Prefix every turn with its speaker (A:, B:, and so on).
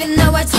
A: even though I.